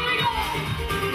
Here we go!